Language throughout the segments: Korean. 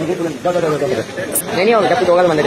नहीं नहीं होगा जब कुछ होगा तो मंदिर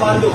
बांधो।